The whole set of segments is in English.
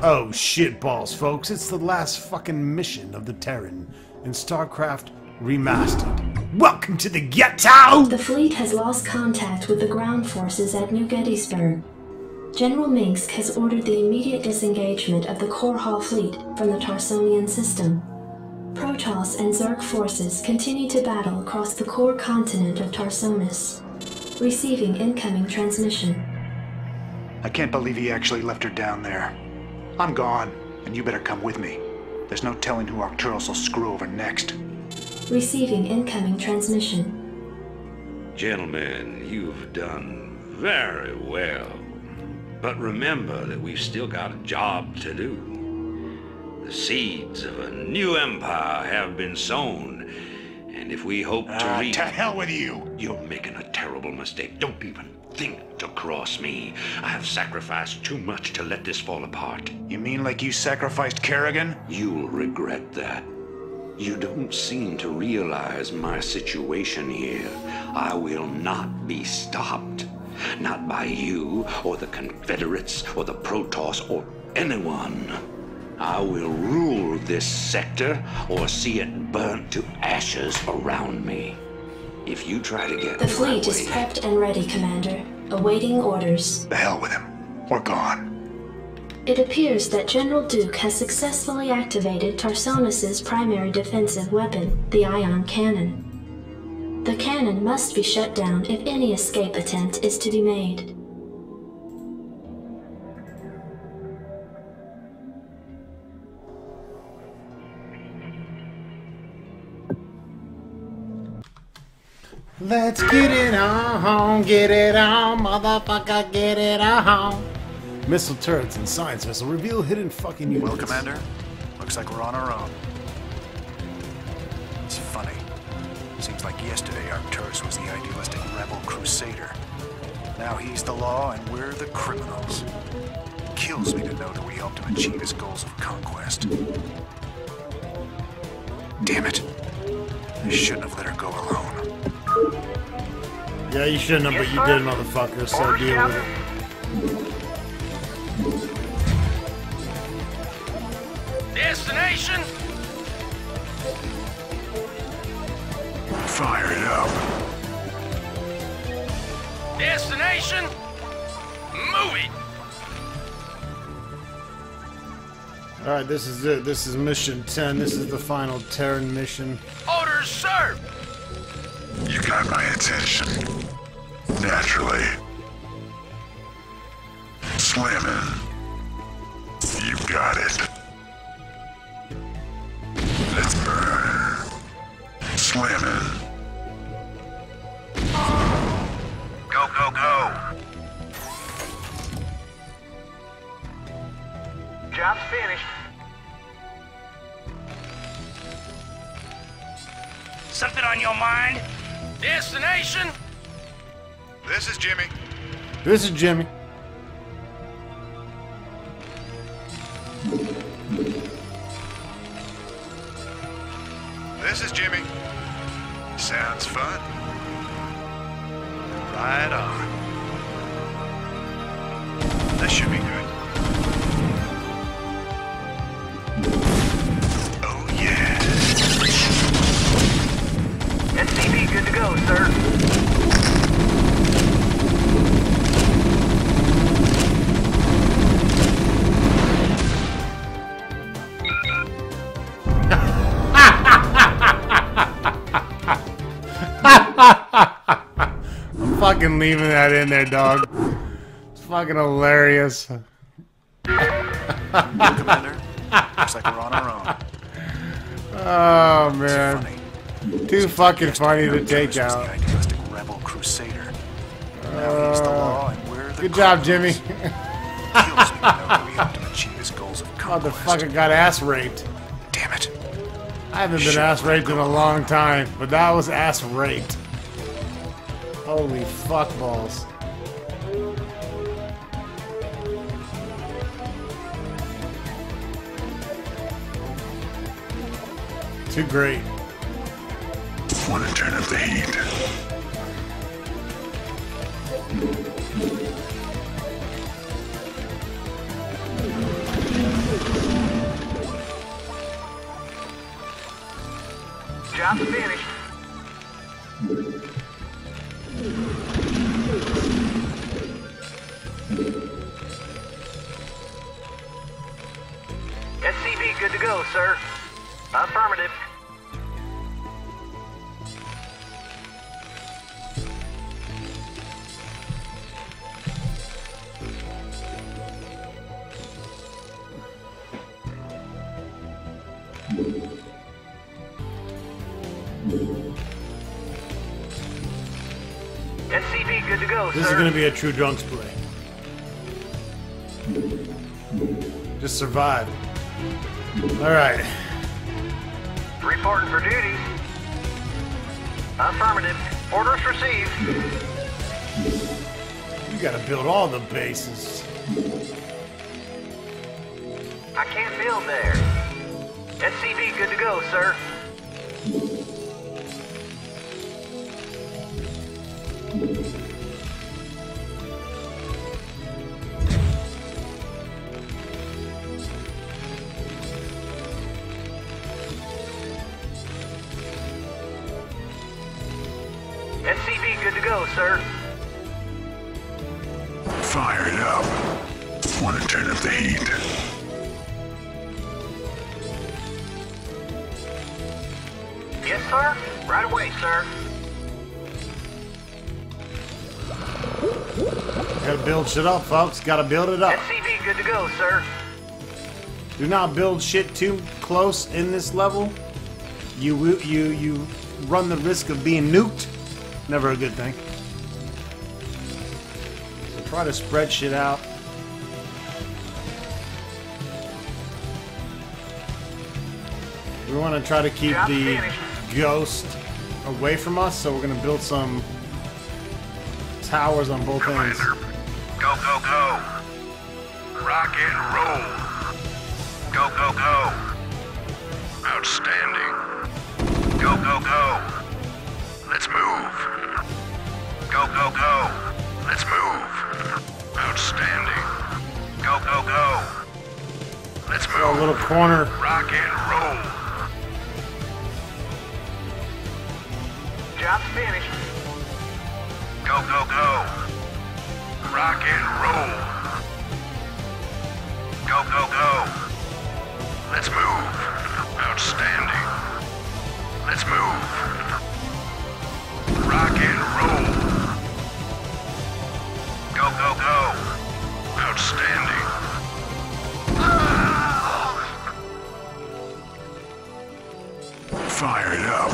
Oh shit balls, folks. It's the last fucking mission of the Terran in StarCraft Remastered. Welcome to the ghetto! The fleet has lost contact with the ground forces at New Gettysburg. General Mengsk has ordered the immediate disengagement of the Korhal fleet from the Tarsonian system. Protoss and Zerg forces continue to battle across the core continent of Tarsonis. Receiving incoming transmission. I can't believe he actually left her down there. I'm gone, and you better come with me. There's no telling who Arcturus will screw over next. Receiving incoming transmission. Gentlemen, you've done very well. But remember that we've still got a job to do. The seeds of a new empire have been sown, and if we hope to Uh, reap... to hell with you! You're making a terrible mistake. Don't even think to cross me. I have sacrificed too much to let this fall apart. You mean like you sacrificed Kerrigan? You'll regret that. You don't seem to realize my situation here. I will not be stopped. Not by you, or the Confederates, or the Protoss, or anyone. I will rule this sector, or see it burnt to ashes around me. If you try to get The fleet is way- prepped and ready, Commander. Awaiting orders. The hell with him. We're gone. It appears that General Duke has successfully activated Tarsonis' primary defensive weapon, the ion cannon. The cannon must be shut down if any escape attempt is to be made. Let's get it on, get it on, motherfucker, get it on. Missile turrets and science vessel reveal hidden fucking units. Well, Commander, looks like we're on our own. It's funny. Seems like yesterday Arcturus was the idealistic rebel crusader. Now he's the law and we're the criminals. Kills me to know that we helped him achieve his goals of conquest. Damn it. I shouldn't have let her go alone. Yeah, you shouldn't have, but you did, motherfucker, so deal with it. Destination? Fire it up. Destination? Move it! Alright, this is it. This is mission 10. This is the final Terran mission. Orders served! You got my attention. Naturally. Slimming. You got it. Let's burn. Slimming. This is Jimmy. This is Jimmy. Leaving that in there, dog. It's fucking hilarious. Commander, looks like we're on our own. Oh, man. Funny. Too fucking funny to take was the out. idealistic rebel crusader. Now he's the law and we're the Good job, Jimmy. criminals. Kills me to know that we helped him achieve his goals of conquest. Motherfucker got ass raped. Damn it. I haven't been ass raped in a long time, but that was ass raped. Holy fuck balls. Too great. This is gonna be a true drunks play. Just survive. Alright. Reporting for duty. Affirmative. Orders received. You gotta build all the bases. I can't build there. SCV good to go, sir. Shit up, folks. Gotta build it up. SCV good to go, sir. Do not build shit too close in this level. You you you run the risk of being nuked. Never a good thing. So try to spread shit out. We want to try to keep Job the finished. ghost away from us, so we're gonna build some towers on both ends. Commander. Rock and roll. Go, go, go. Outstanding. Go, go, go. Let's move. Go, go, go. Let's move. Outstanding. Go, go, go. Let's move. A little corner. Fire it up.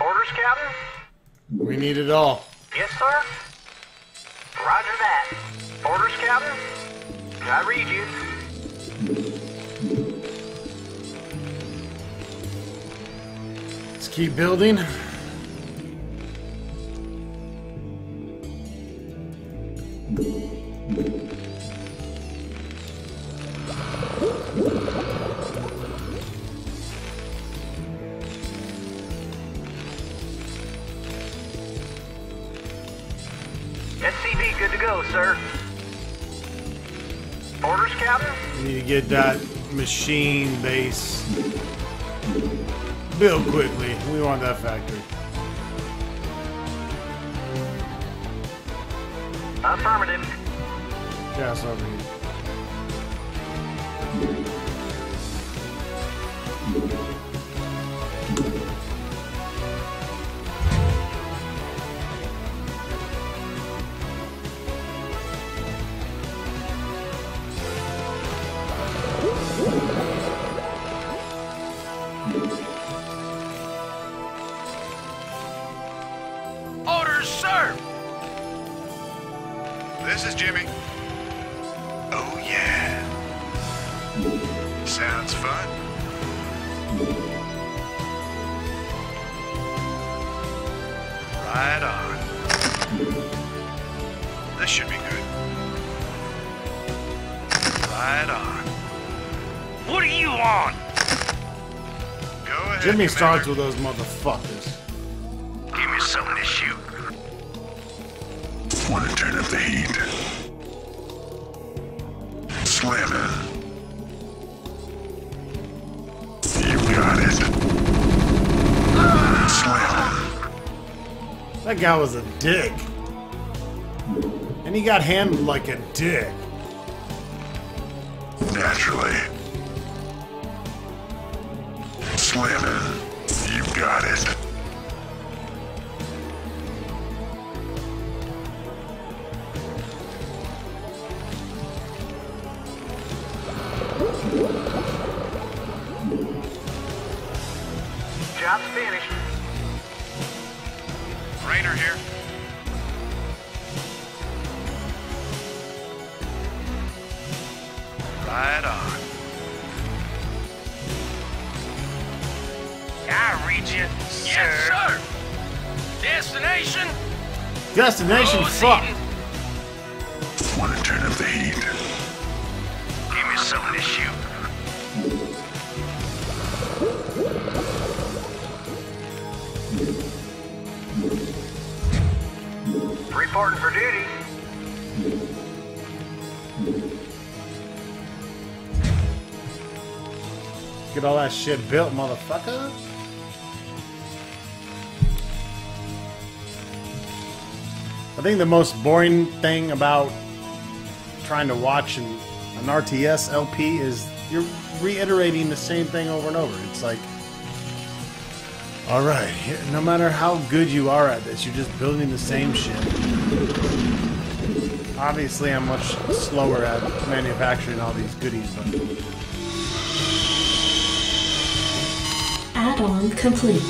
Orders, Captain? We need it all. Yes, sir. Roger that. Orders, Captain? I read you. Let's keep building. Get that machine base built quickly. We want that factory. Affirmative. Gas over here. Get me started with those motherfuckers. Give me something to shoot. Want to turn up the heat? Slamming. You got it. Slamming. That guy was a dick. And he got handled like a dick. Raynor here. Right on. I read you, Yes, sir. Destination. Destination fuck. Proceeding. Reporting for duty. Get all that shit built, motherfucker. I think the most boring thing about trying to watch an, an RTS LP is you're reiterating the same thing over and over. It's like, all right, no matter how good you are at this, you're just building the same shit. Obviously, I'm much slower at manufacturing all these goodies, but Add-on complete.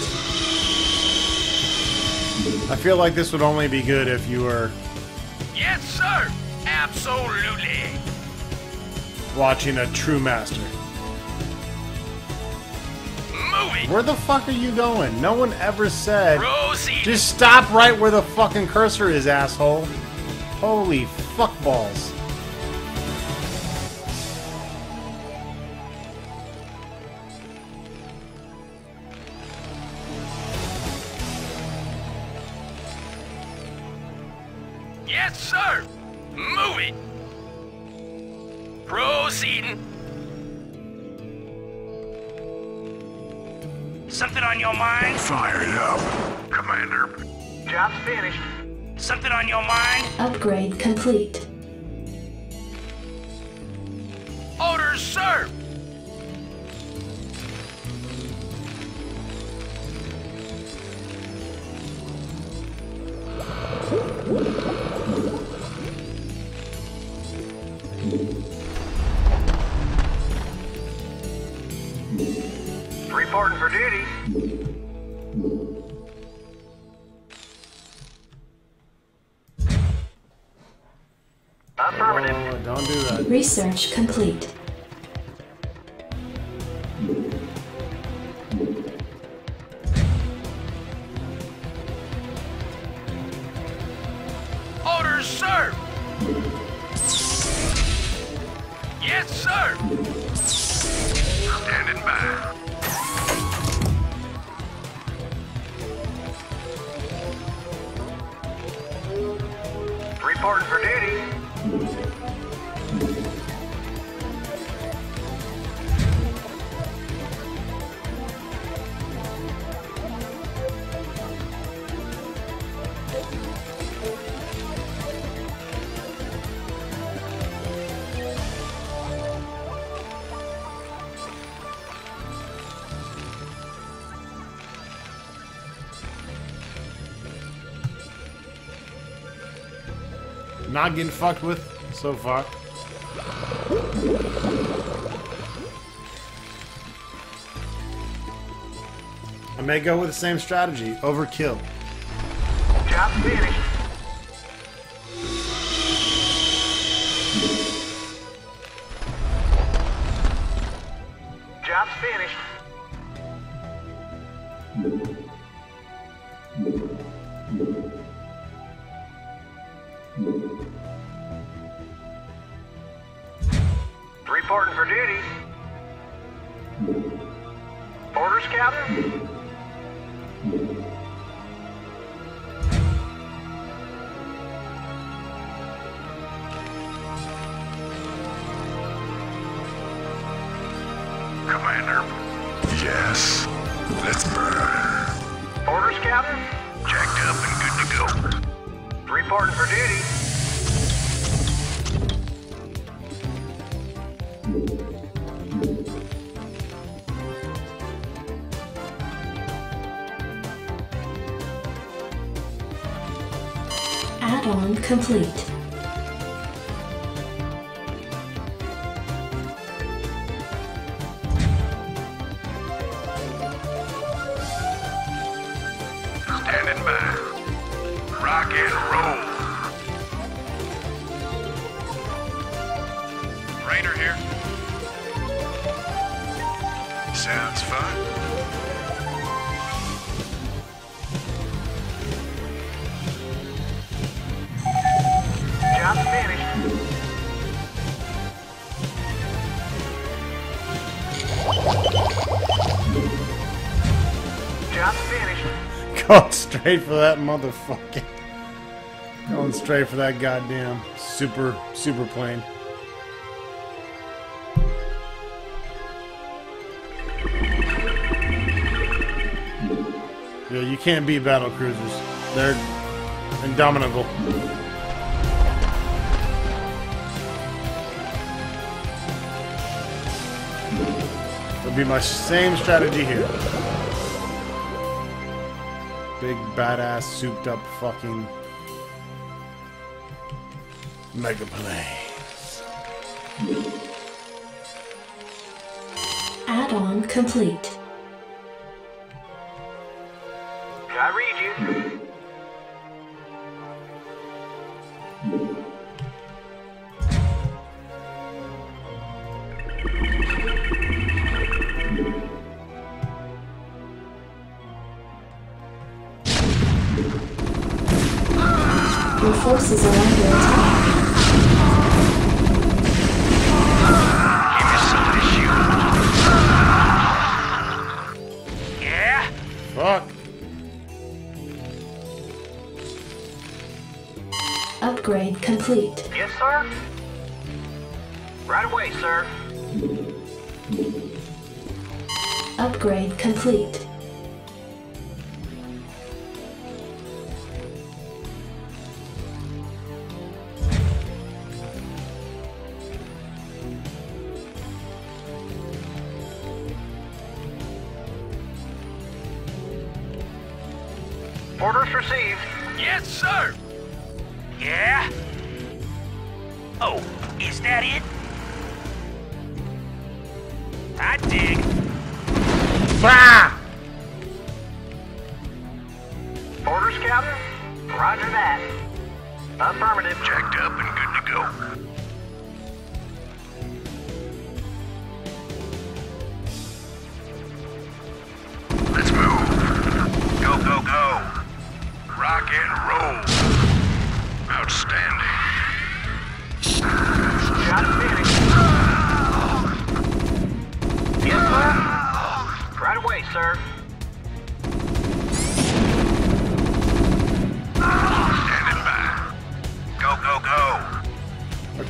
I feel like this would only be good if you were Yes, sir. Absolutely. watching a true master. Moving. Where the fuck are you going? No one ever said. Proceeding. Just stop right where the fucking cursor is, asshole. Holy fuck balls. That. Complete. Orders, sir. Yes, sir. Standing by. Reporting for duty. Not getting fucked with so far. I may go with the same strategy overkill. Complete. Going straight for that motherfucking. Going straight for that goddamn super super plane. Yeah, you can't beat battle cruisers. They're indomitable. It'll be my same strategy here. Big badass souped up fucking mega planes. Add-on complete.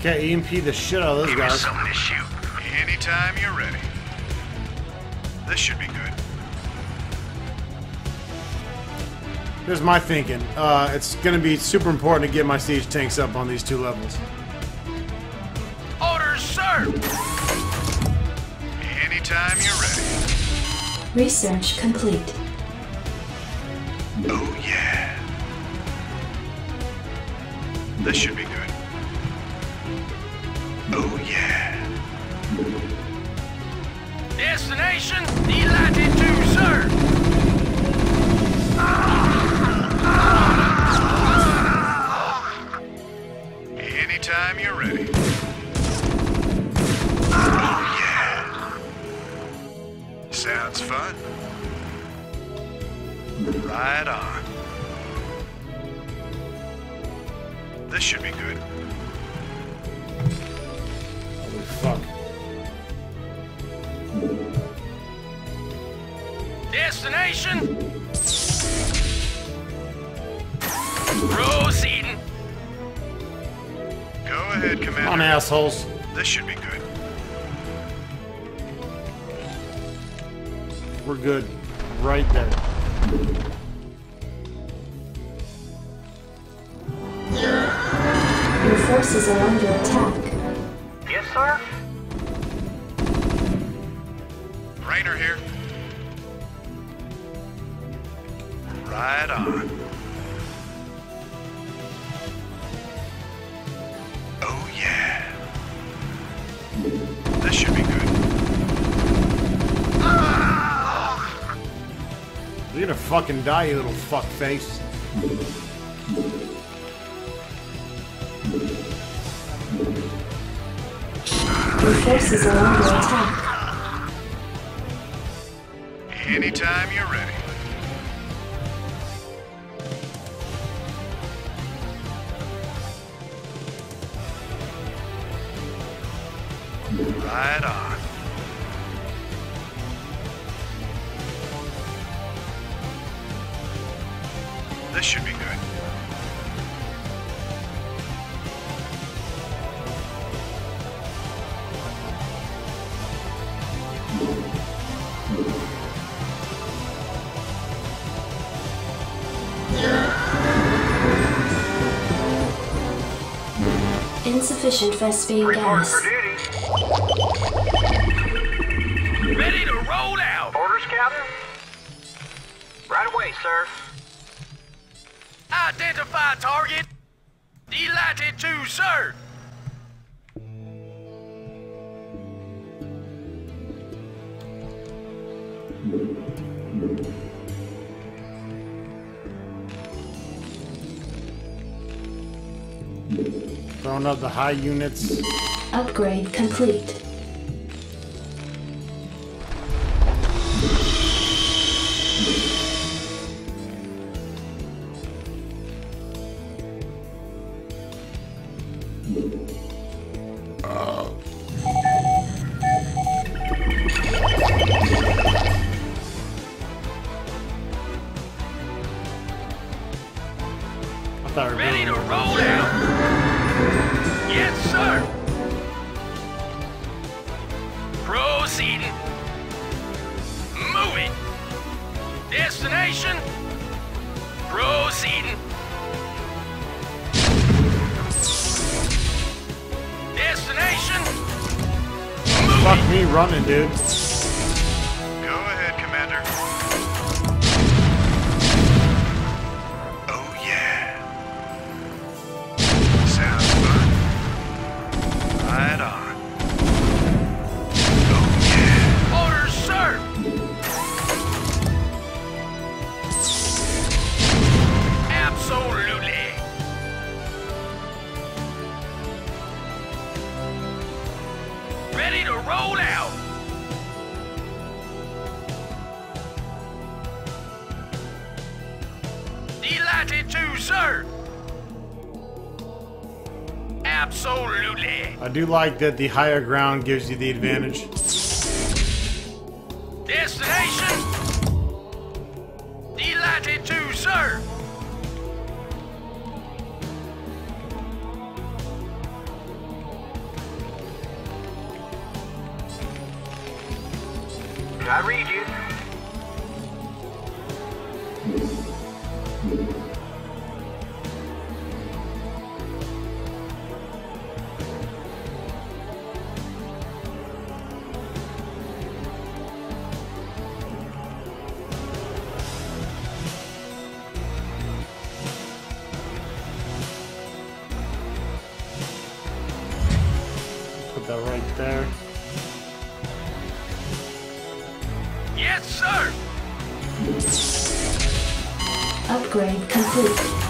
Okay, EMP the shit out of those Give guys. something to shoot. Anytime you're ready. This should be good. Here's my thinking. Uh, it's gonna be super important to get my siege tanks up on these two levels. Orders, sir. Anytime you're ready. Research complete. Oh, yeah. This should be assholes. Die, you little fuck face. Your forces are under Insufficient Vespene Reporting gas. for duty. Ready to roll out. Orders, Captain? Right away, sir. Identify target. Delighted to, sir. Throwing up the high units. Upgrade complete. Do like that the higher ground gives you the advantage. Right there. Yes, sir. Upgrade complete.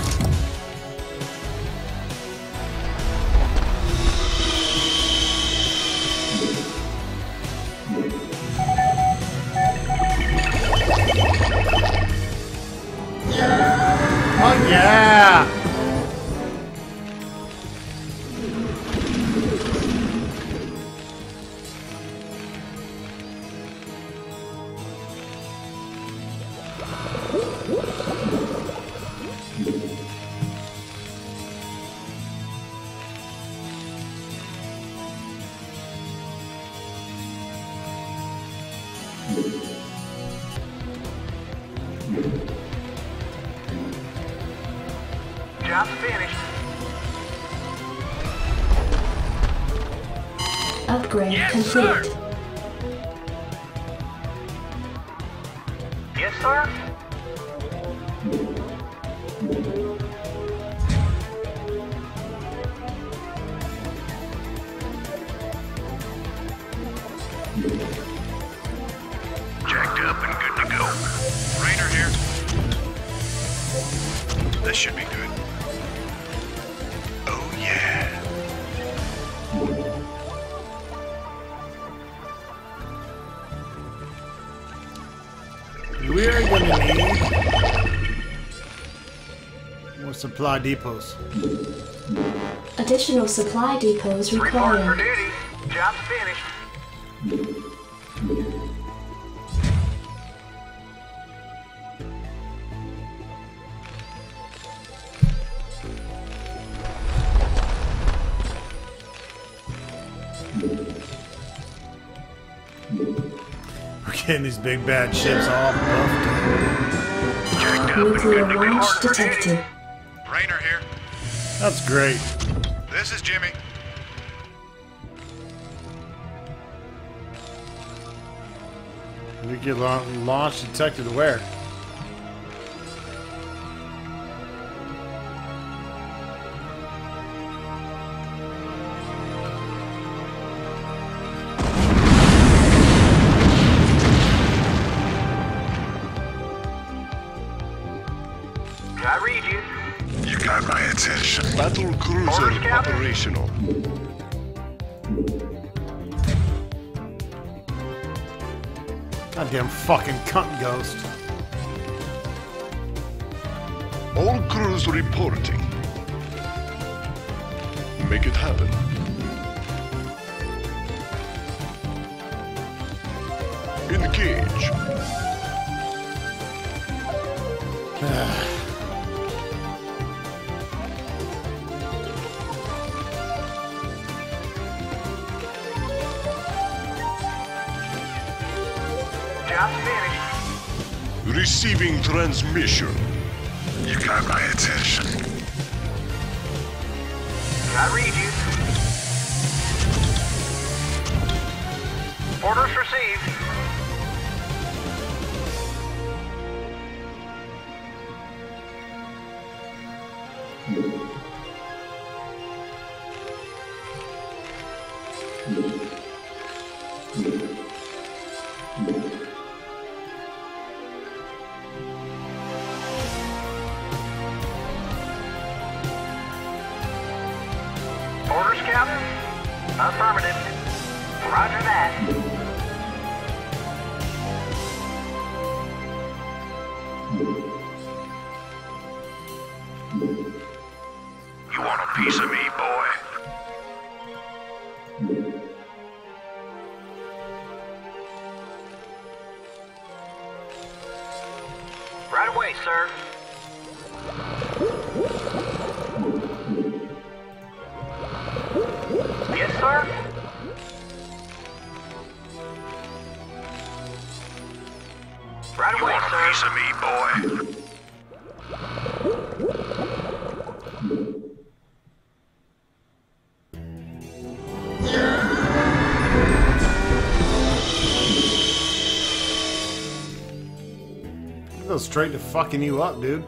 Supply depots. Additional supply depots Report for required. duty. Job's finished. We're getting these big bad ships all buffed. Up Nuclear good to go. launch detected. That's great. This is Jimmy. We get la- launch detected where? Battle cruiser operational. Goddamn fucking cunt ghost. All crews reporting. Make it happen. Engage. Receiving transmission. You got my attention. I read you. Orders received. Straight to fucking you up, dude.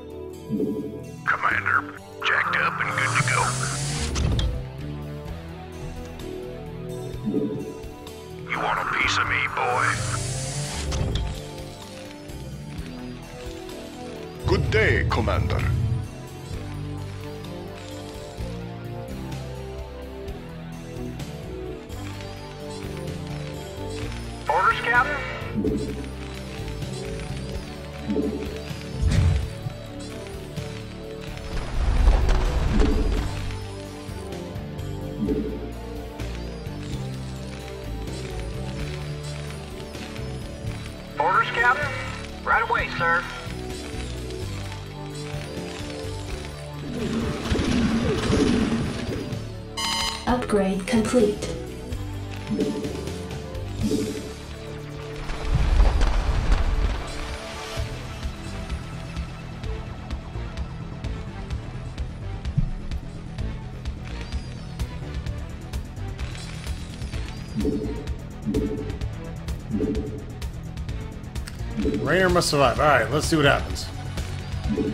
Must survive. Alright, let's see what happens.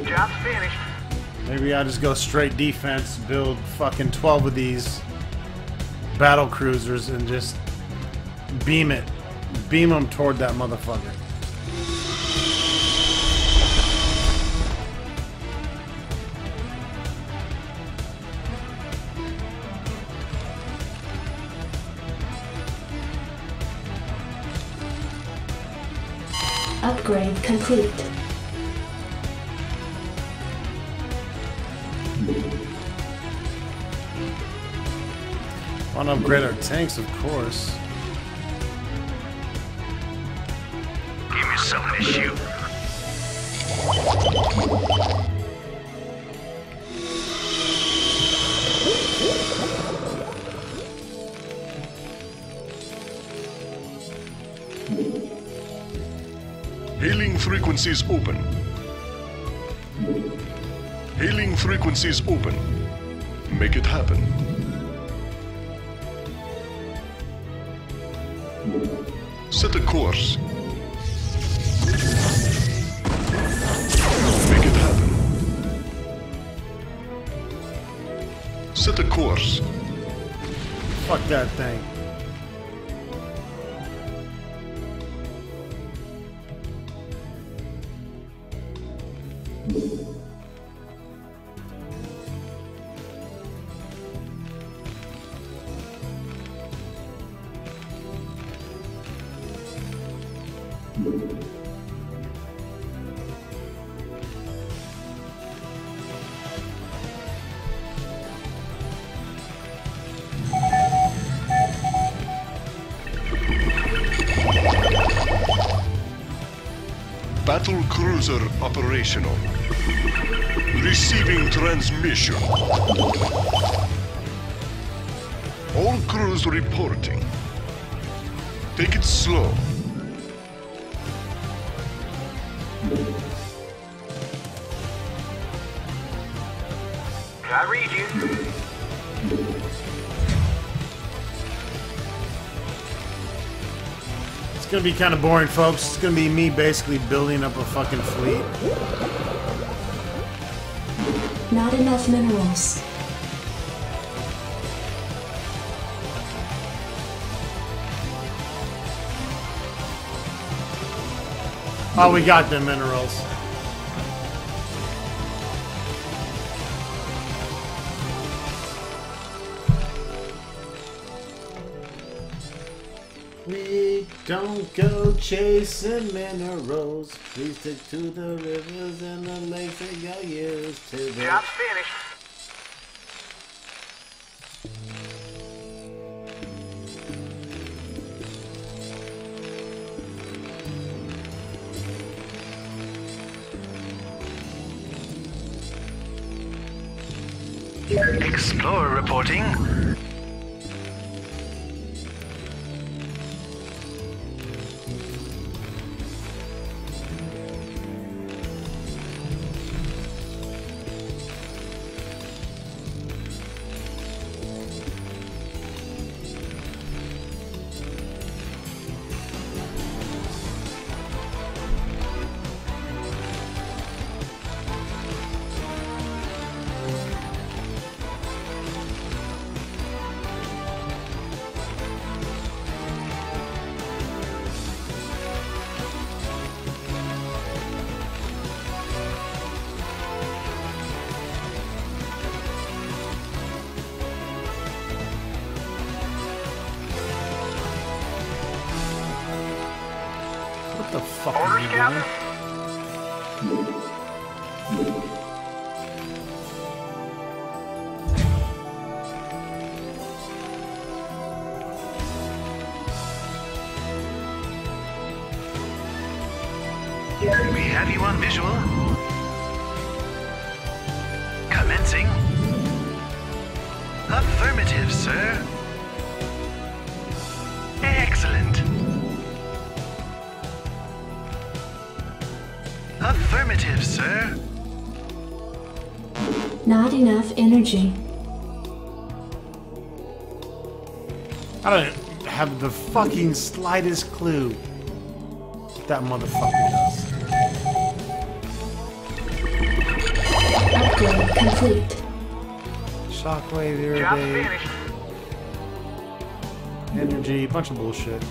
Job's finished. Maybe I just go straight defense, build fucking 12 of these battle cruisers, and just beam it. Beam them toward that motherfucker. Upgrade complete. Want to upgrade our tanks, of course. Give me something to shoot. Frequencies open. Hailing frequencies open. Make it happen. Cruiser operational. Receiving transmission. All crews reporting. Take it slow. It's gonna be kind of boring, folks. It's gonna be me basically building up a fucking fleet. Not enough minerals. Oh, we got the minerals. We don't go chasing minerals. We stick to the rivers and the lakes that got used to the. Job's finished. Explorer reporting. We have you on visual. Commencing. Affirmative, sir. Excellent. Affirmative, sir. Not enough energy. I don't. have the fucking slightest clue what that motherfucker Upgrade complete. Shockwave, Job irrigate, finished. energy, bunch of bullshit.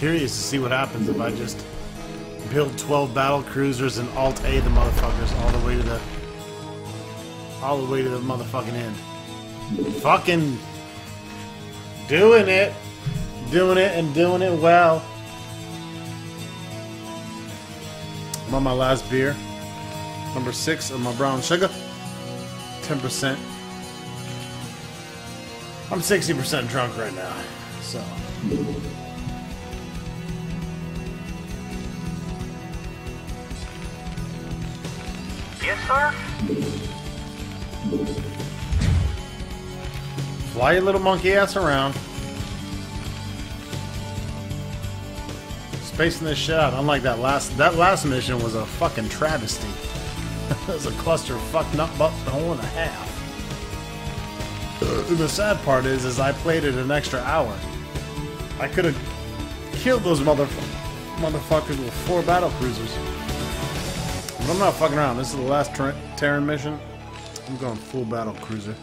Curious to see what happens if I just build 12 battle cruisers and alt A the motherfuckers all the way to the all the way to the motherfucking end. Fucking doing it, doing it, and doing it well. I'm on my last beer, number six of my brown sugar, 10%. I'm 60% drunk right now, so. Fly your little monkey ass around. Spacing this shit out. Unlike that last that last mission was a fucking travesty. it was a cluster of fuck nut butt hole and a half. And the sad part is, is I played it an extra hour. I could have killed those mother motherfuckers with four battle cruisers. I'm not fucking around. This is the last Ter- Terran mission. I'm going full battle cruiser.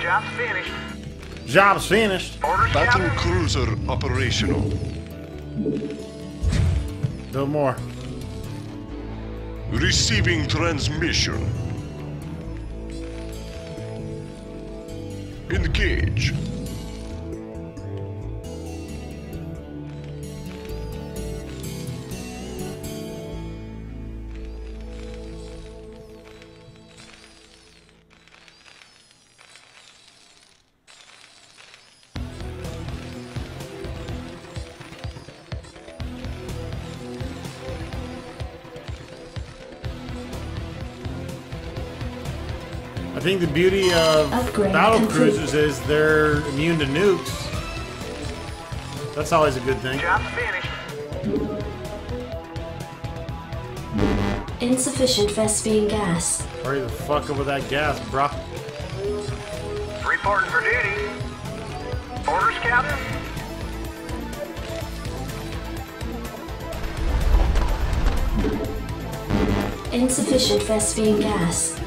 Job's finished. Job's finished. Battle cruiser operational. No more. Receiving transmission. Engage. Think the beauty of Upgrade battle complete. cruisers is they're immune to nukes. That's always a good thing. Job's finished. Insufficient Vespene gas. Hurry the fuck up with that gas, bruh. Reporting for duty. Orders, Captain. Insufficient Vespene gas.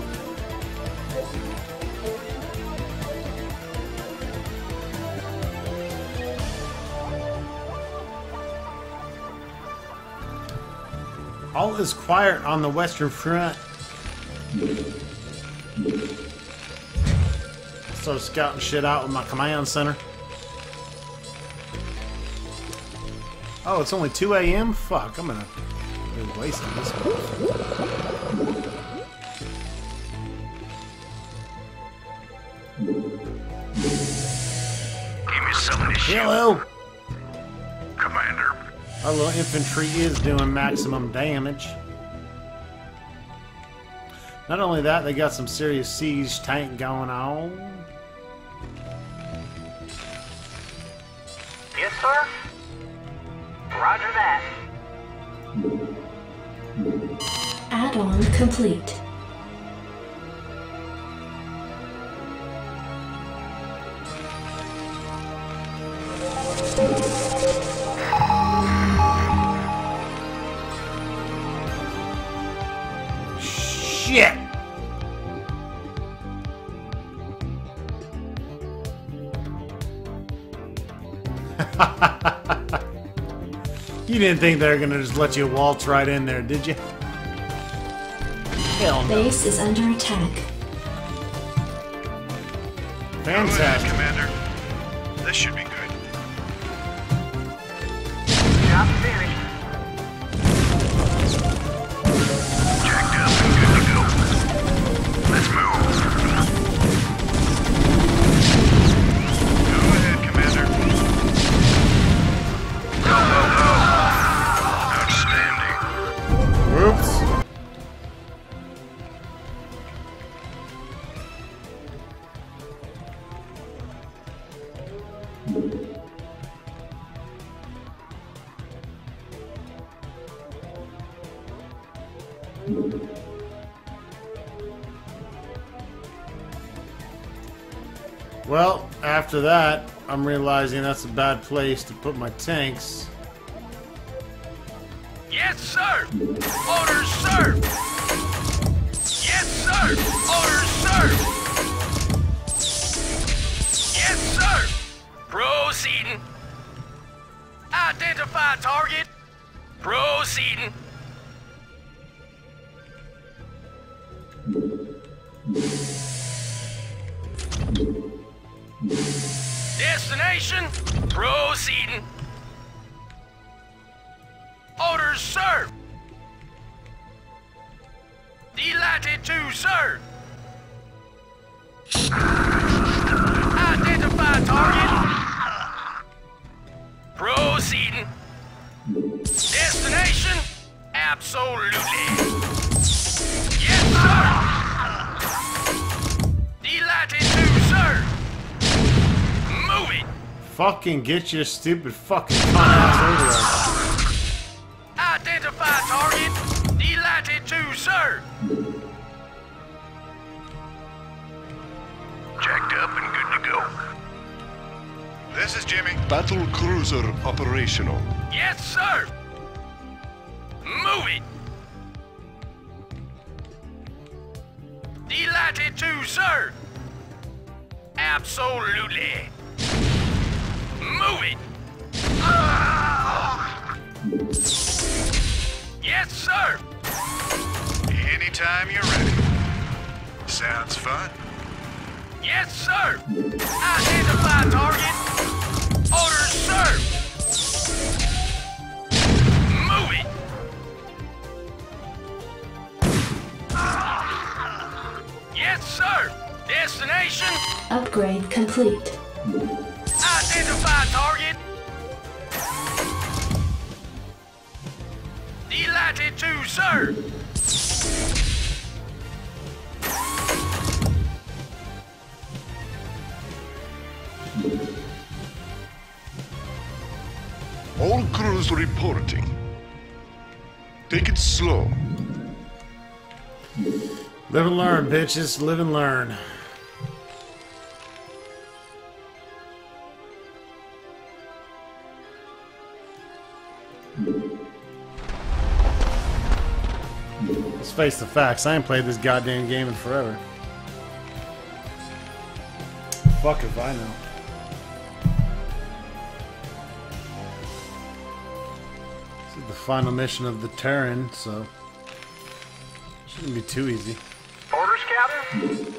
Is quiet on the Western Front. Start scouting shit out with my command center. Oh, it's only 2 a.m.? Fuck, I'm gonna wasting this. Infantry is doing maximum damage. Not only that, they got some serious siege tank going on. Yes, sir. Roger that. Add-on complete. Didn't think they were gonna just let you waltz right in there, did you? Hell no. Base is under attack. Fantastic. Commander. This should be after that, I'm realizing that's a bad place to put my tanks. Yes, sir. Orders, sir. Fucking get your stupid fucking con ass over there. Identify target. Delighted to, sir. Jacked up and good to go. This is Jimmy. Battle cruiser operational. Yes, sir. Move it. Delighted to, sir. Absolutely. Move it. Ah! Yes, sir. Anytime you're ready. Sounds fun. Yes, sir. Identify target. Orders, sir. Move it. Ah! Yes, sir. Destination. Upgrade complete. Identify target. Delighted to, sir. All crews reporting. Take it slow. Live and learn, bitches. Live and learn. Face the facts. I ain't played this goddamn game in forever. Fuck if I know. This is the final mission of the Terran, so shouldn't be too easy. Orders, Captain?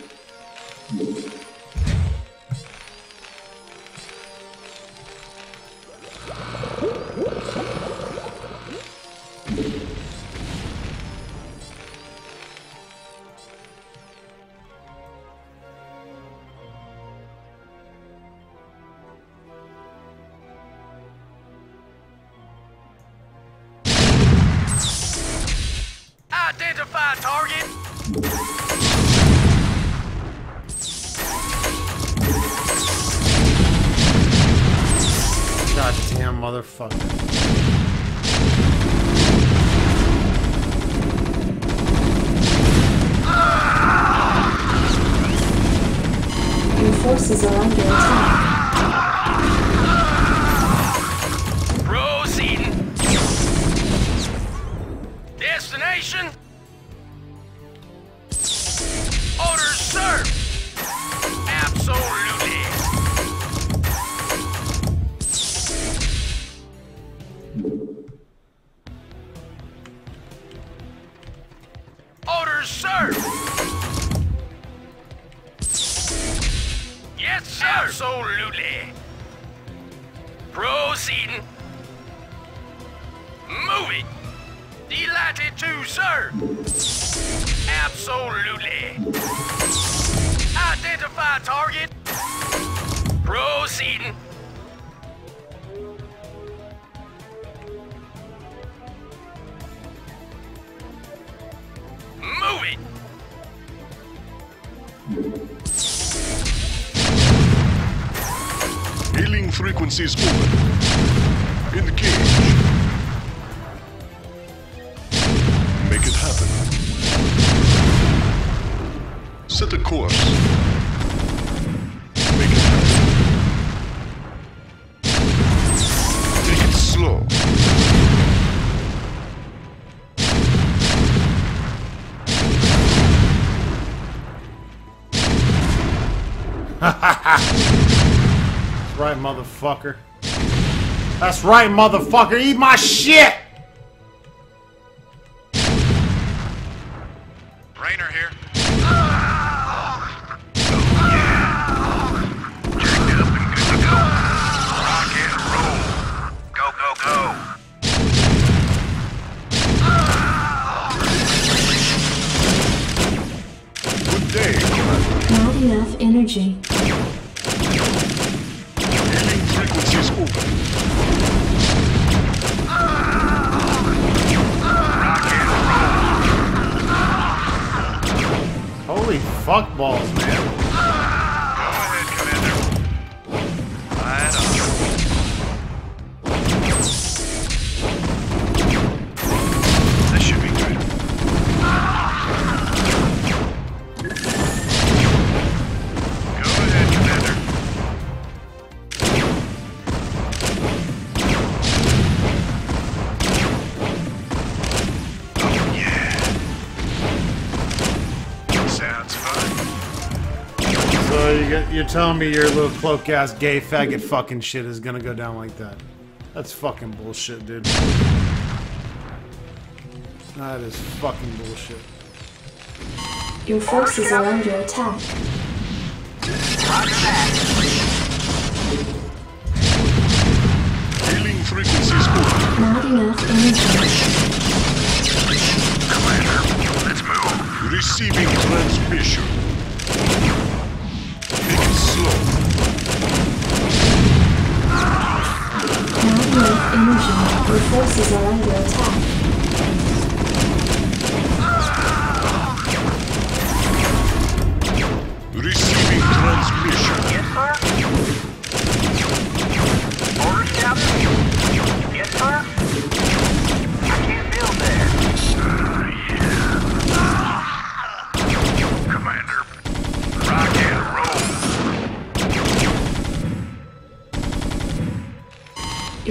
Motherfucker. That's right, motherfucker. Eat my shit. Telling me your little cloak ass gay faggot fucking shit is gonna go down like that? That's fucking bullshit, dude. That is fucking bullshit. Your forces are under attack. Hailing frequencies open. Not enough energy. Commander, let's move. Receiving transmission. Not enough energy. Your forces are under attack.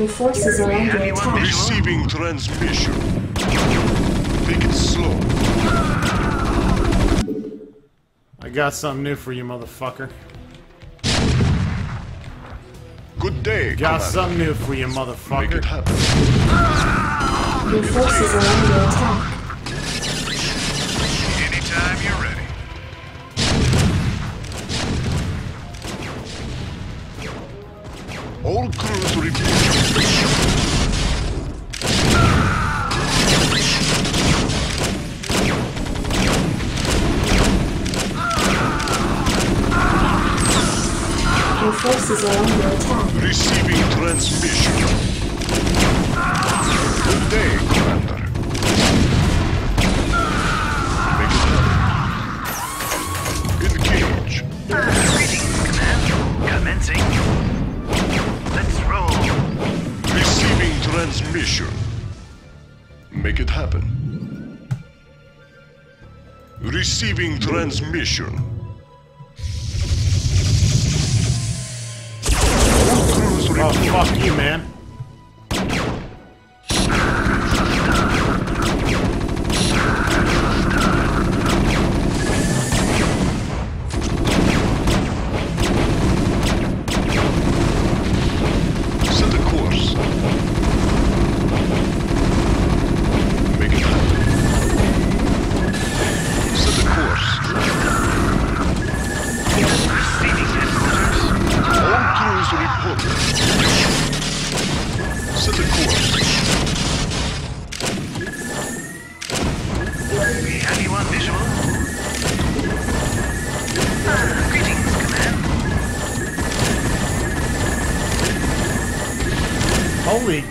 Your forces are under attack. Receiving transmission. Make it slow. I got something new for you, motherfucker. Good day, Got Commander. something new for you, Make it motherfucker. happen. Your forces are under attack. Transmission.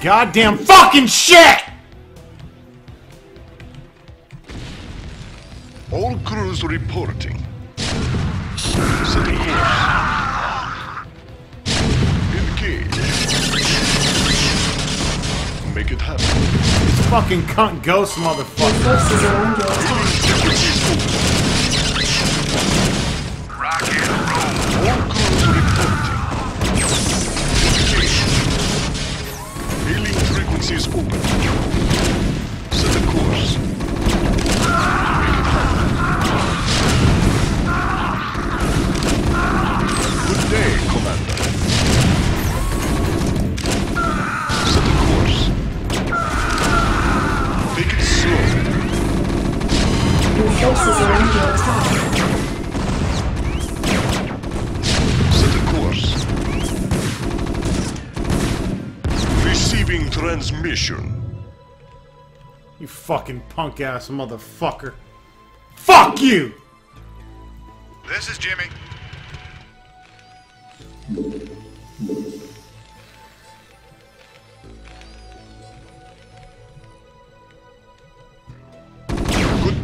Goddamn fucking shit! All crews reporting. Set a course. Engage. Make it happen. This fucking cunt ghost motherfucker. Forces are under attack. Set a course. Receiving transmission. You fucking punk ass motherfucker. Fuck you! This is Jimmy.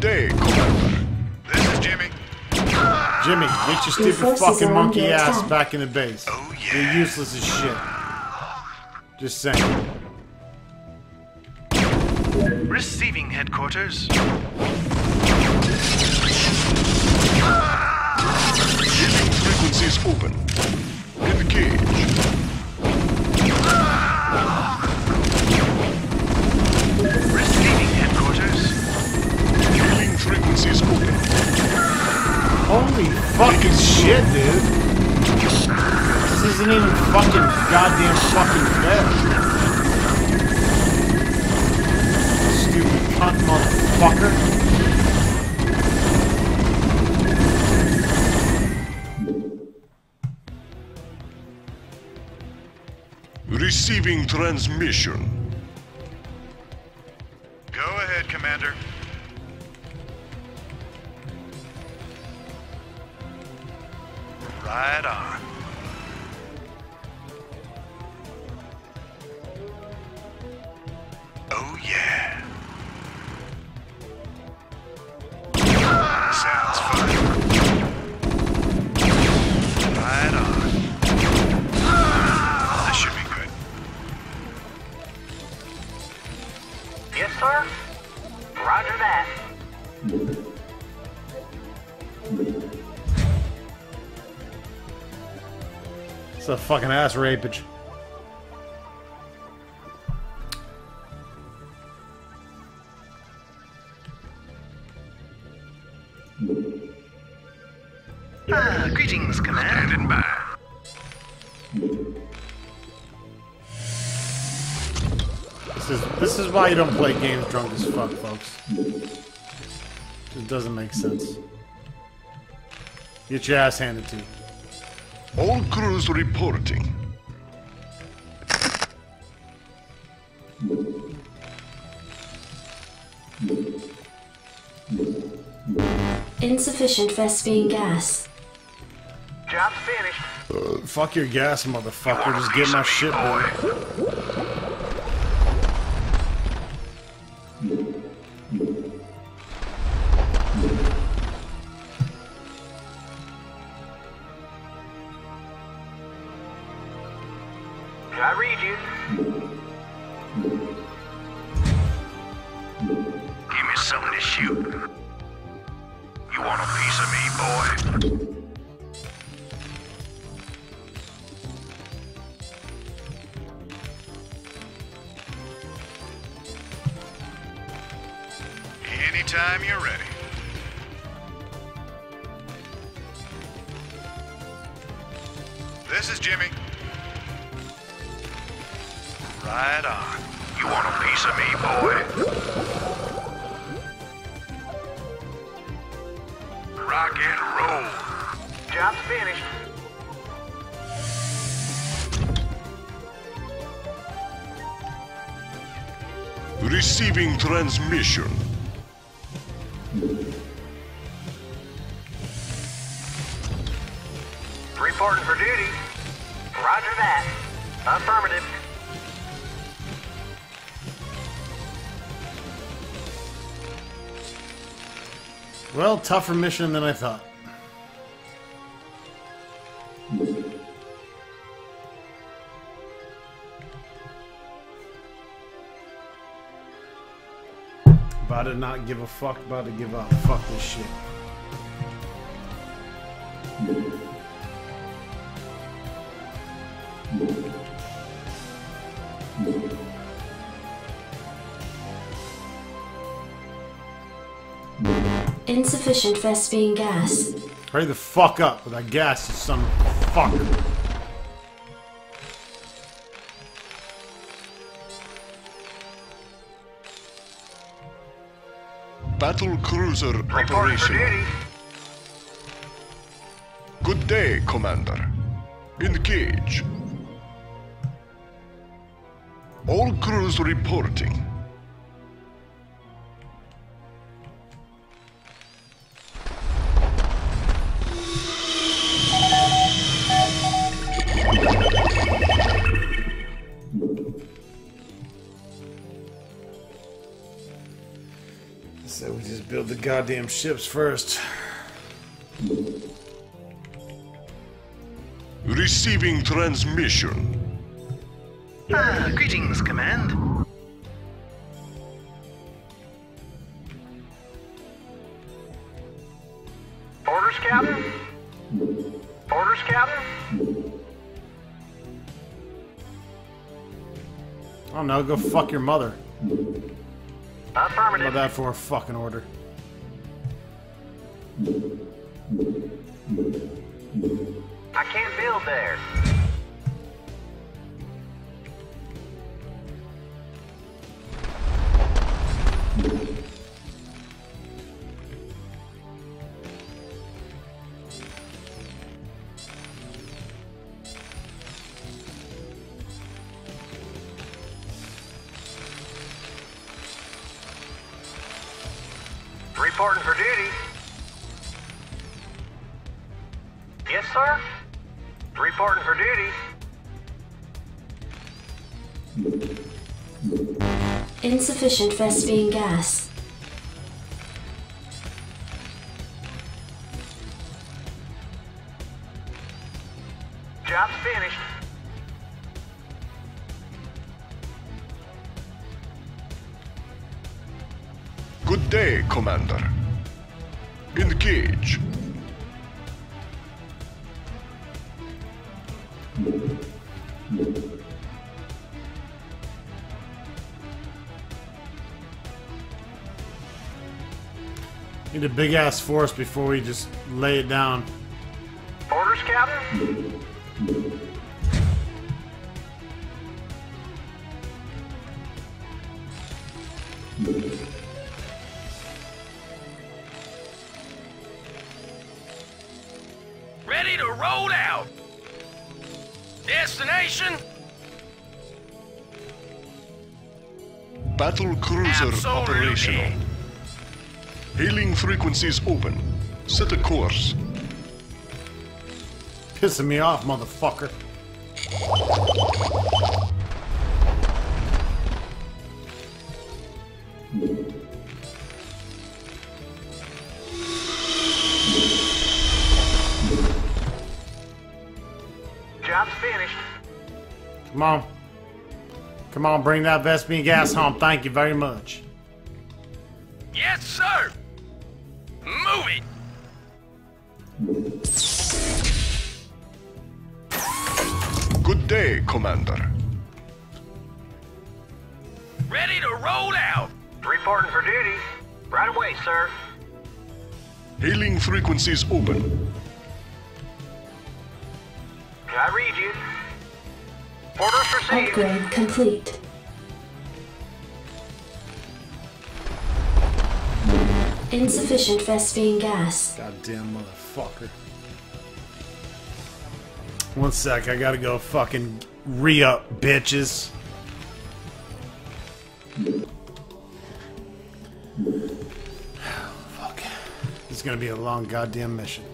Day, Commander. This is Jimmy. Jimmy, get your stupid forces fucking monkey ass attack. back in the base. Oh, You're useless as shit. Just saying. Receiving headquarters. Hailing frequencies open. Engage. Receiving Hailing frequencies open. Holy fucking shit, dude. This isn't even fucking goddamn fucking fair. Stupid cunt motherfucker. Receiving transmission. Go ahead, Commander. Right on. It's a fucking ass rapage. Ah, greetings, Command. Standing by. This is this is why you don't play games drunk as fuck, folks. It doesn't make sense. Get your ass handed to you. All crews reporting. Insufficient Vespene gas. Job's finished. Uh, Fuck your gas, motherfucker. Just get my shit boy. Stopping transmission. Reporting for duty. Roger that. Affirmative. Well, tougher mission than I thought. About to not give a fuck, about to give up. Fuck this shit. Insufficient Vespene gas. Hurry the fuck up with that gas, you son of a fucker. Battle cruiser for Good day, Commander. Engage. All crews reporting. Goddamn ships first. Receiving transmission. Ah, greetings, Command. Orders, Captain? Orders, Captain? I don't know, go fuck your mother. How Affirmative. about that for a fucking order? Insufficient Vespene gas. Job's finished. Good day, Commander. Engage. Need a big ass force before we just lay it down. Orders, Captain? Ready to roll out. Destination? Battle cruiser Absolutely. operational. Hailing frequencies open. Set a course. Pissing me off, motherfucker. Job's finished. Come on. Come on, bring that Vespene gas home. Thank you very much. Commander. Ready to roll out. Reporting for duty. Right away, sir. Hailing frequencies open. Can I read you? Orders received. Upgrade complete. Insufficient Vespene gas. Goddamn motherfucker. One sec, I gotta go fucking re up, bitches. Fuck. This is gonna be a long goddamn mission.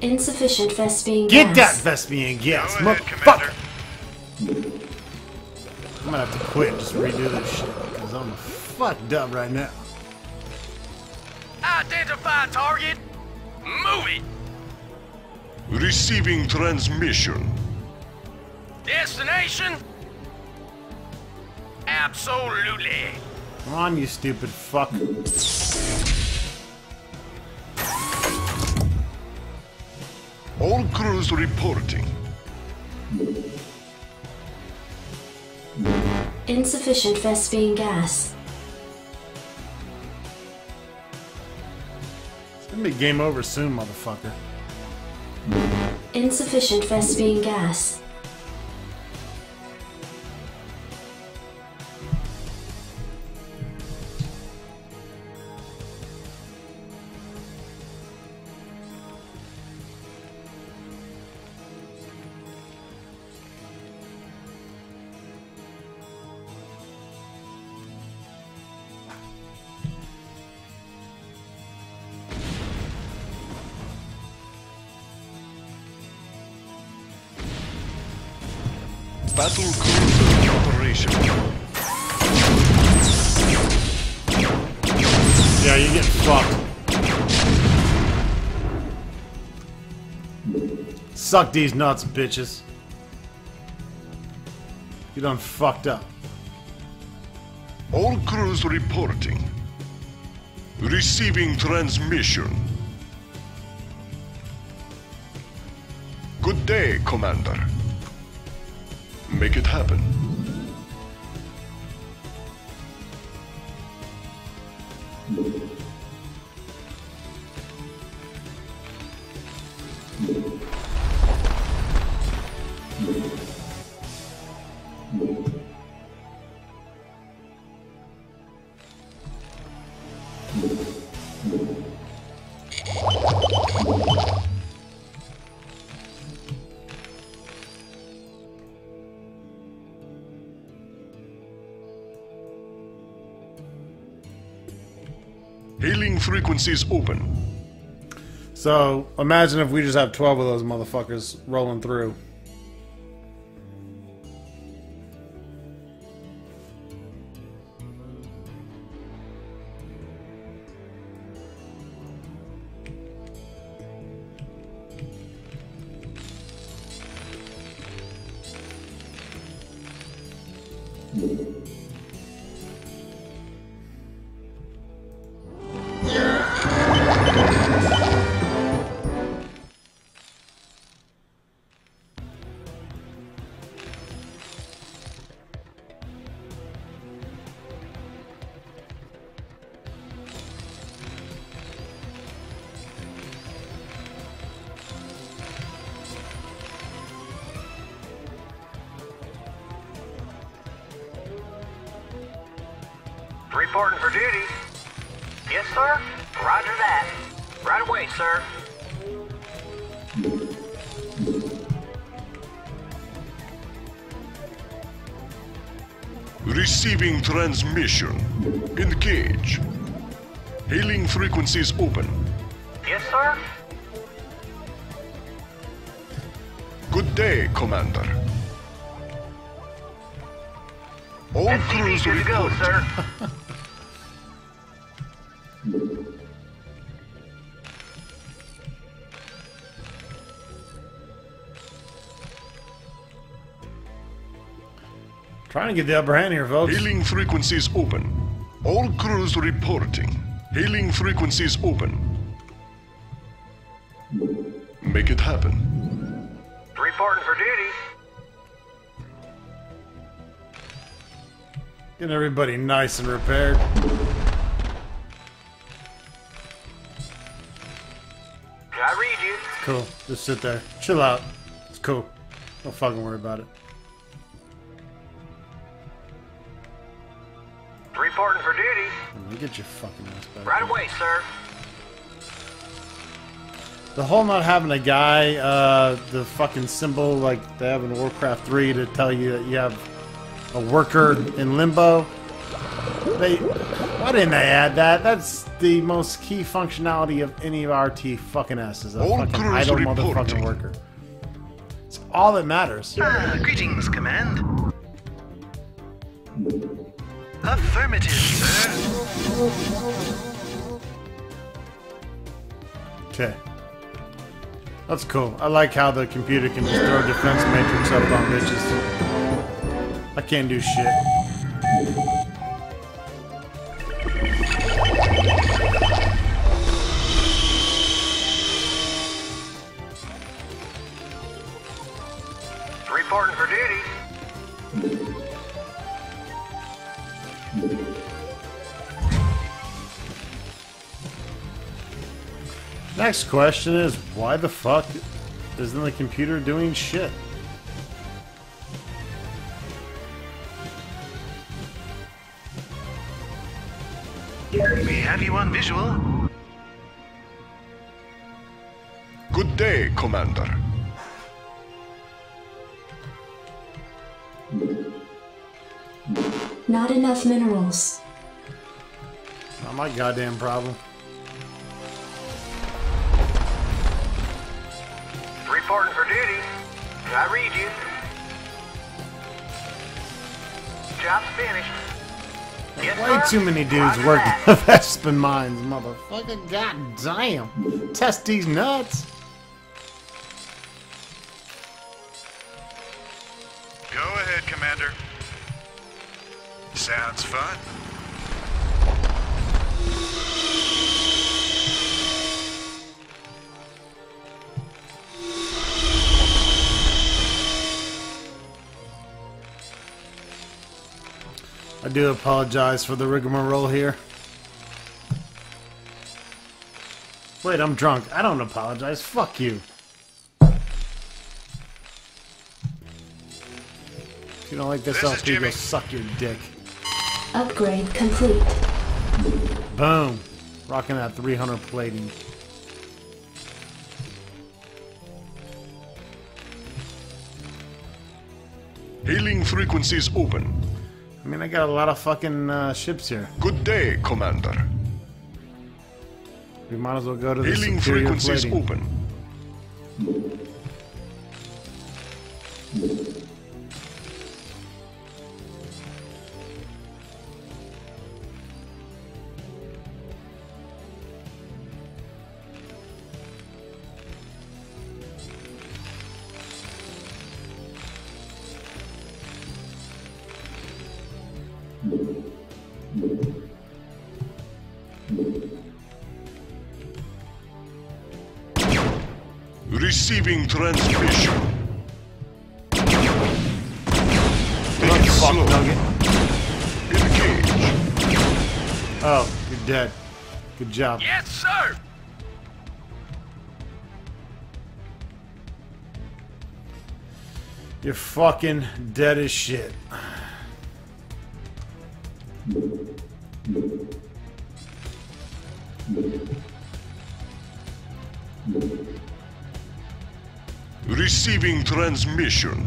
Insufficient Vespene Get that gas. Vespene gas, Go ahead, motherfucker! Commander. I'm gonna have to quit and just redo this shit, because I'm fucked up right now. Identify target. Move it. Receiving transmission. Destination? Absolutely. Come on, you stupid fuck. All crews reporting. Insufficient Vespene gas. It's gonna be game over soon, motherfucker. Insufficient Vespene gas. Battle cruiser operation. Yeah, you get fucked. Suck these nuts, bitches. You done fucked up. All crews reporting. Receiving transmission. Good day, Commander. Make it happen. Frequencies open. So imagine if we just have 12 of those motherfuckers rolling through. Reporting for duty. Yes, sir. Roger that. Right away, sir. Receiving transmission. Engage. Hailing frequencies open. Yes, sir. Good day, Commander. All crews SCV to go, report. sir. Trying to get the upper hand here, folks. Hailing frequencies open. All crews reporting. Hailing frequencies open. Make it happen. Reporting for duty. Getting everybody nice and repaired. I read you. Cool. Just sit there. Chill out. It's cool. Don't fucking worry about it. Get your fucking ass back. Right away, sir. The whole not having a guy, uh, the fucking symbol like they have in Warcraft 3 to tell you that you have a worker in limbo. They, why didn't they add that? That's the most key functionality of any of RT fucking S is a All fucking crews idle reporting. motherfucking worker. It's all that matters. Ah, greetings, Command. Affirmative, sir. Okay. That's cool. I like how the computer can just throw defense matrix up on bitches. I can't do shit. Next question is why the fuck isn't the computer doing shit? We have you on visual. Good day, Commander. Not enough minerals. Not my goddamn problem. Reporting for duty. I read you. Job's finished. Yes, Way sir. too many dudes Roger working that. the Vespa mines, motherfucker. God damn. Test these nuts. Go ahead, Commander. Sounds fun. I do apologize for the rigmarole here. Wait, I'm drunk. I don't apologize. Fuck you. If you don't like this, This is LP, go suck your dick. Upgrade complete. Boom. Rocking that 300 plating. Hailing frequencies open. I mean, I got a lot of fucking uh, ships here. Good day, Commander. We might as well go to the Hailing superior frequencies plating. open. Receiving transmission. It Fuck nugget. Engage. Oh, you're dead. Good job. Yes, sir. You're fucking dead as shit. Receiving transmission.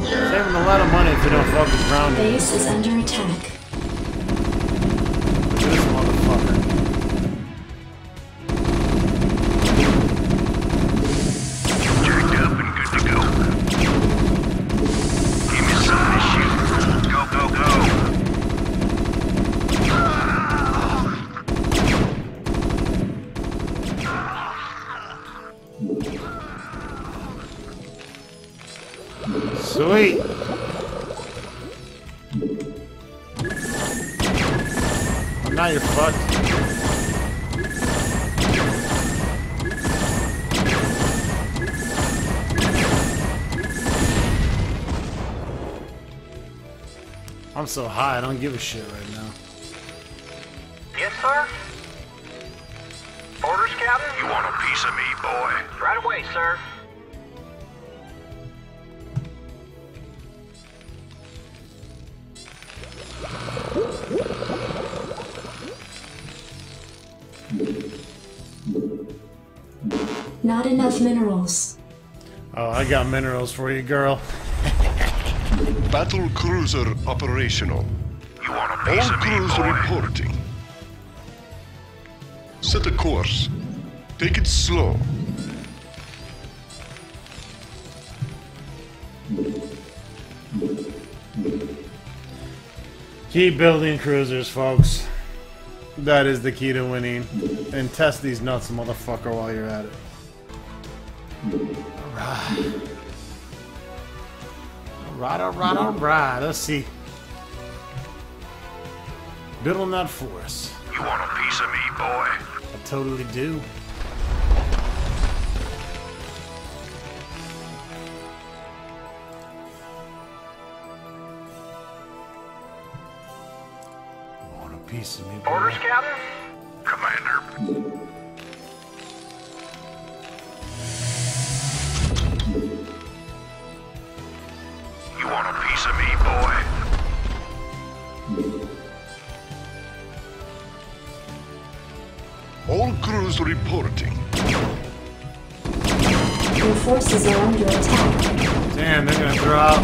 Saving a lot of money if you don't focus grounded. Base is under so high, I don't give a shit right now. Yes, sir. Orders, Captain? You want a piece of me, boy? Right away, sir. Not enough minerals. Oh, I got minerals for you, girl. Battle cruiser operational. You want a piece All of crews boy? reporting. Set a course. Take it slow. Keep building cruisers, folks. That is the key to winning. And test these nuts, motherfucker, while you're at it. Alright. Alright, alright, alright. Let's see. Building that for us. You want a piece of me, boy? I totally do. Want a piece of me, boy? Orders, Captain? Commander. All reporting. Your forces are under attack. Damn, they're gonna throw out.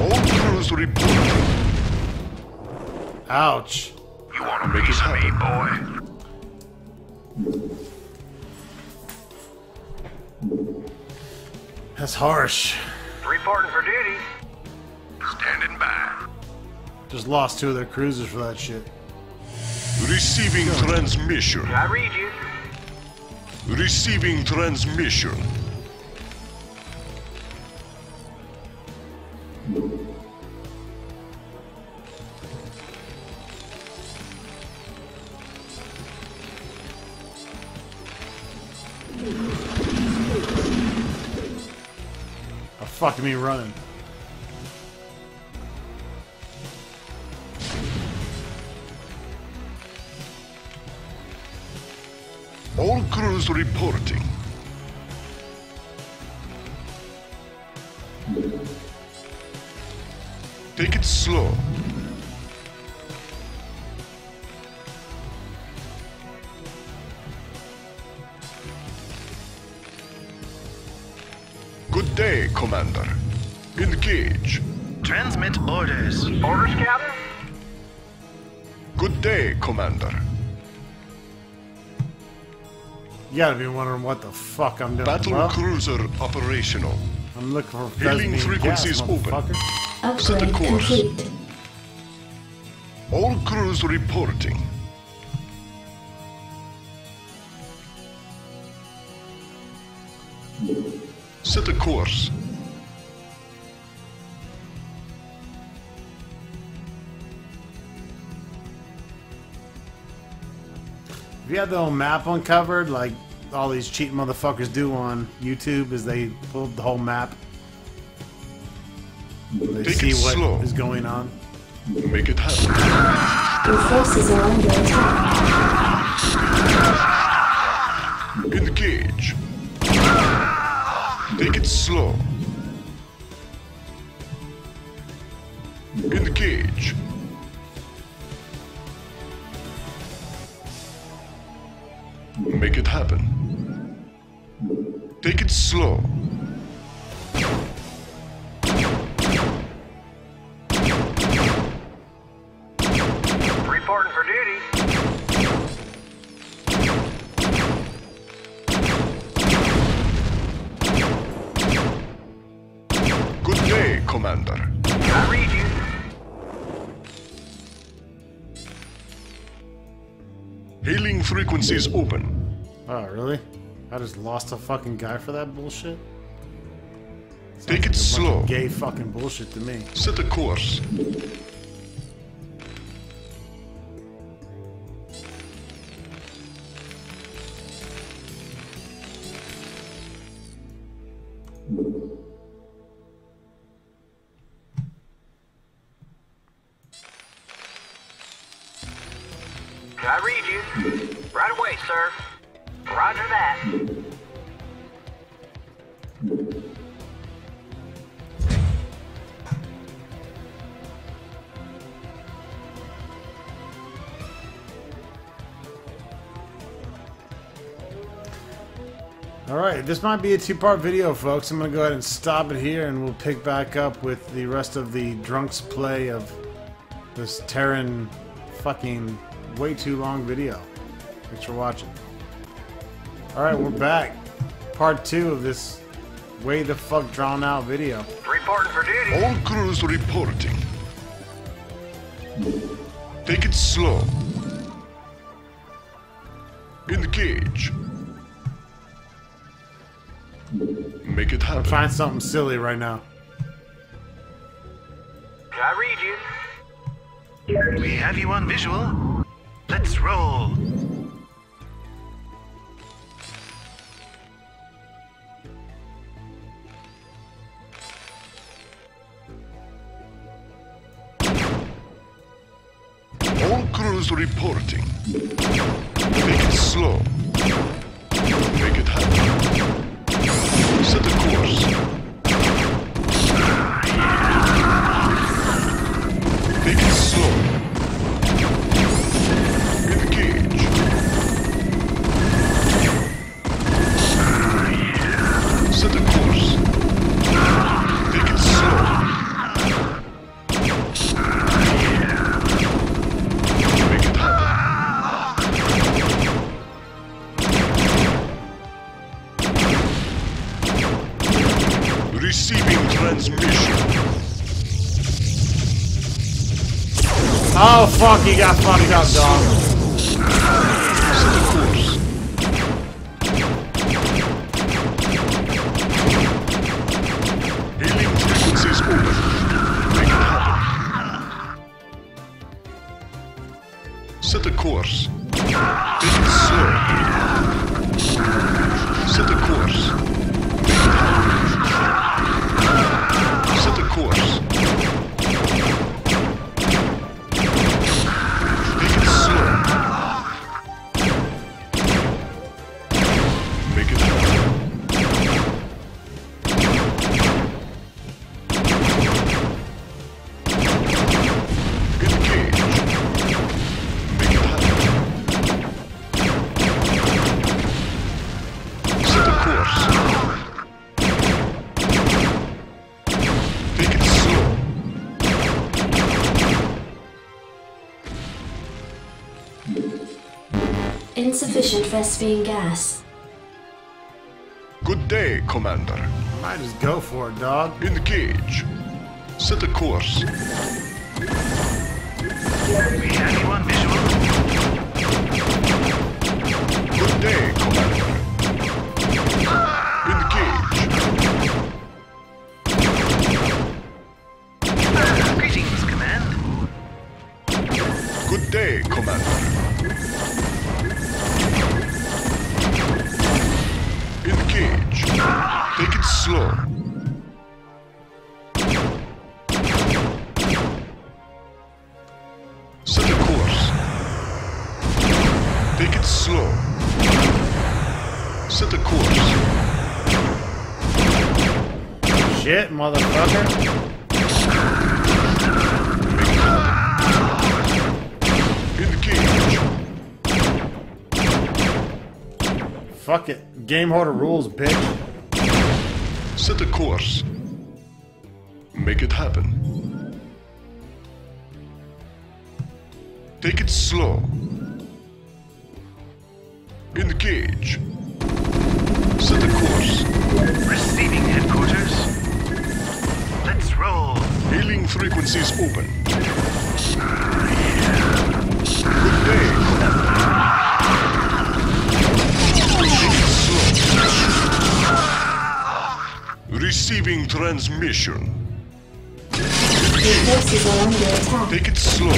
All crews reporting. Ouch. You wanna Make it me, happen. boy? That's harsh. Reporting for duty. Standing by. Just lost two of their cruisers for that shit. Receiving transmission. I read you. Receiving transmission. Oh, fuck me running. All crews reporting. Take it slow. Good day, Commander. Engage. Transmit orders. Orders, Captain? Good day, Commander. You gotta be wondering what the fuck I'm doing. Battle Well, cruiser operational. I'm looking for Hailing Vespene frequencies gas, open. motherfucker. Set a course. complete. All crews reporting. Set a course. If you have the whole map uncovered, like all these cheat motherfuckers do on YouTube, is they pull up the whole map. They Take see it what slow. is going on. Make it happen. Your forces are under attack. Engage. Take it slow. Reporting for duty. Good day, Commander. I read you. Hailing frequencies open. Oh, really? I just lost a fucking guy for that bullshit? Take Like a it bunch slow. Gay fucking bullshit to me. Set a course. This might be a two-part video, folks. I'm going to go ahead and stop it here, and we'll pick back up with the rest of the Drunk's play of this Terran fucking way too long video. Thanks for watching. Alright, we're back. Part two of this way the fuck drawn out video. Reporting for duty. All crews reporting. Take it slow. Engage. Make it happen. Find something silly right now. I read you. We have you on visual. Let's roll. All crews reporting. Receiving transmission. Oh fuck, he got fucked up, dog. Set a. Hailing frequencies open. Make it happen. Set a course. Course. Insufficient Vespene gas. Good day, Commander. Might just go for it, dog. Engage. Set a course. We have you on visual. Good day, motherfucker. Make it happen. Fuck it. Game order rules, bitch. Set a course. Make it happen. Take it slow. Engage. Set a course. Receiving headquarters. Let's roll. Hailing frequencies open. Good day, Take it slow. Receiving transmission. Your forces are under attack. Take it slow.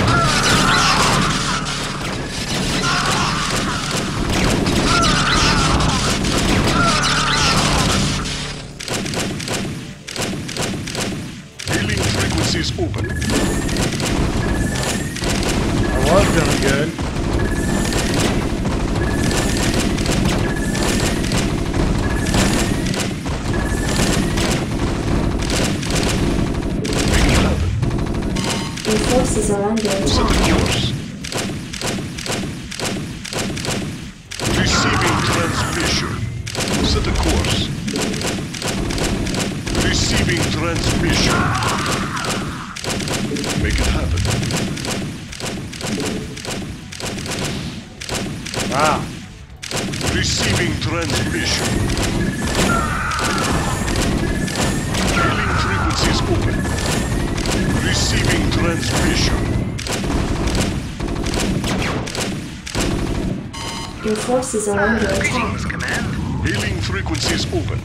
Your forces are under attack. Greetings, Command. Hailing frequencies open.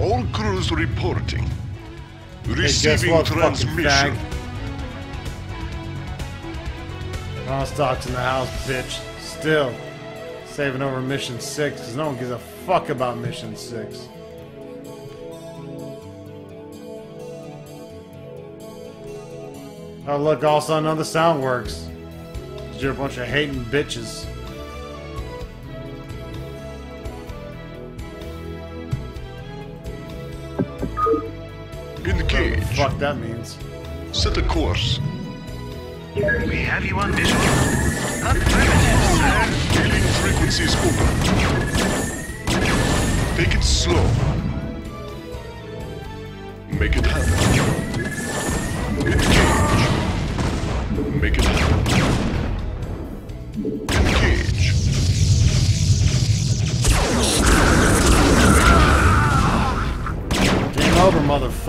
All crews reporting. Receiving what, fucking transmission. fag? Rostock's in the house, bitch. Still. Saving over Mission 6, because no one gives a fuck about Mission 6. Oh, look, also another sound works. You're a bunch of hating bitches. Engage. Fuck that means. Set a course. We have you on visual. Affirmative, sir. Hailing frequencies open. Take it slow.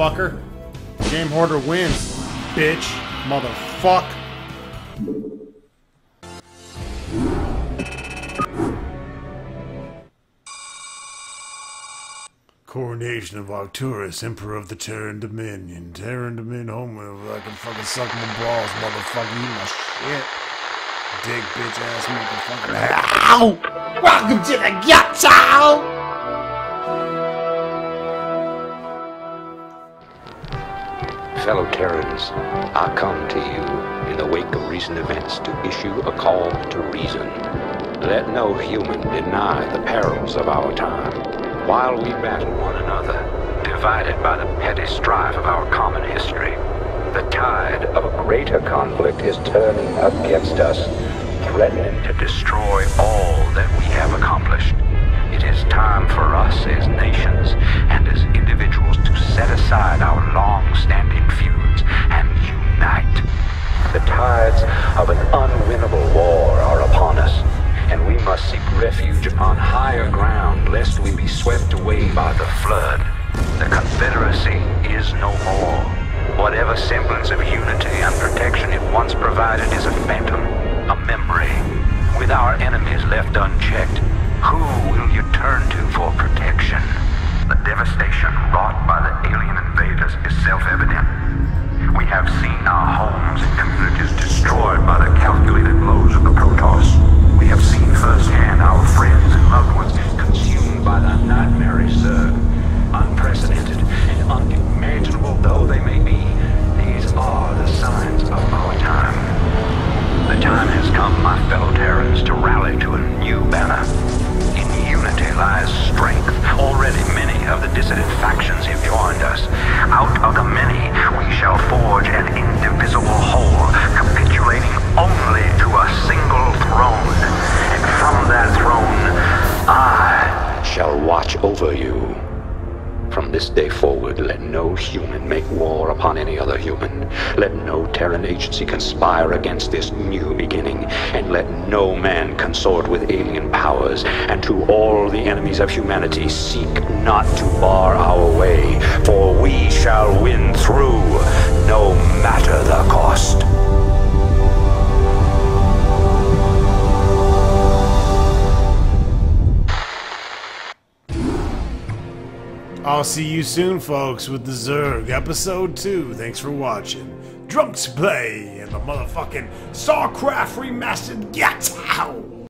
Motherfucker. GameHorder wins, bitch. Motherfuck. Coronation of Arcturus, Emperor of the Terran Dominion. Terran Dominion home whenever I can fucking suck my balls, motherfucker. Eat my shit. Dick bitch ass motherfucker. Ow! Welcome to the ghetto! Fellow Terrans, I come to you in the wake of recent events to issue a call to reason. Let no human deny the perils of our time. While we battle one another, divided by the petty strife of our common history, the tide of a greater conflict is turning against us, threatening to destroy all that we have accomplished. It is time for us as nations and as individuals to set aside our long-standing. The tides of an unwinnable war are upon us, and we must seek refuge upon higher ground lest we be swept away by the flood. The Confederacy is no more. Whatever semblance of unity and protection it once provided is a phantom, a memory. With our enemies left unchecked, who will you turn to for protection? The devastation wrought by the alien invaders is self-evident. We have seen our homes and communities destroyed by the calculated blows of the Protoss. We have seen firsthand our friends and loved ones consumed by the nightmare Zerg. Uh, unprecedented and unimaginable though they may be, these are the signs of our time. The time has come, my fellow Terrans, to rally to a new banner. Unity lies strength. Already many of the dissident factions have joined us. Out of the many, we shall forge an indivisible whole, capitulating only to a single throne. And from that throne, I shall watch over you. From this day forward, let no human make war upon any other human. Let no Terran agency conspire against this new beginning, and let no man consort with alien powers. And to all the enemies of humanity, seek not to bar our way, for we shall win through, no matter the cost. I'll see you soon, folks, with the Zerg episode 2. Thanks for watching. Drunks Play and the motherfucking StarCraft Remastered Get Out!